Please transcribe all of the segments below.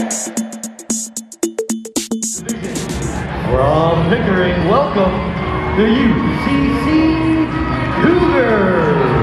From Pickering, welcome the UCC Cougars.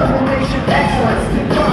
Determination, excellence,